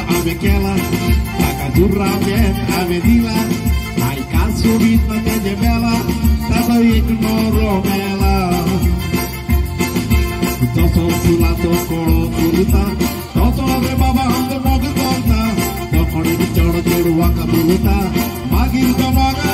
ave aquela, taca do ramen, ave dila, ai caso ritmo de bela, tava indo no romela. Toto sulato koro kuluta, toto ave baba ande mogu kota, dokoni bichoro jodu waka buluta, magir to maga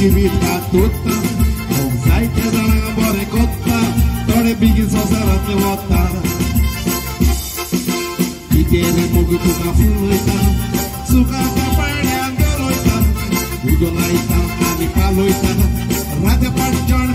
kibirkát tudtam, Hongszáj kezelem a barikottát, Tare bigiz az aratni vattál. Kitérni magukat a fullojtán, Szukát a pályán garojtán, Ugyanájtán, Áni pálojtán, Rád a parcsan